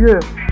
Yeah.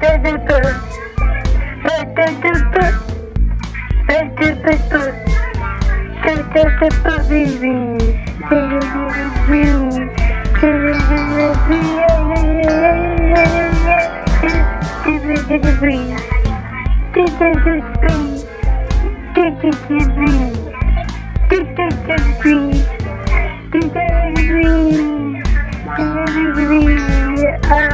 Green. Green.